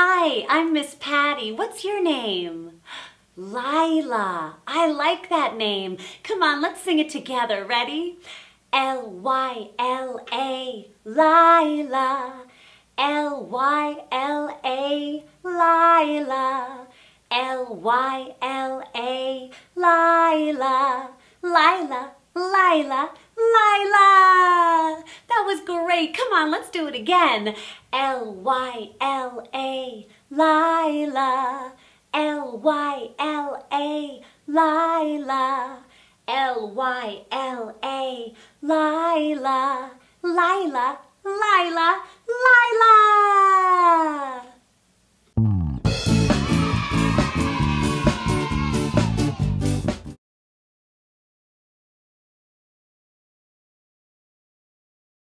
Hi, I'm Miss Patty. What's your name? Lyla. I like that name. Come on, let's sing it together. Ready? L-Y-L-A, Lyla. L-Y-L-A, Lyla. L-Y-L-A, Lyla. Lyla, Lyla, Lyla. That. Come on, let's do it again. L-Y-L-A, Lyla. L-Y-L-A, Lyla. L-Y-L-A, Lyla. Lyla, Lyla,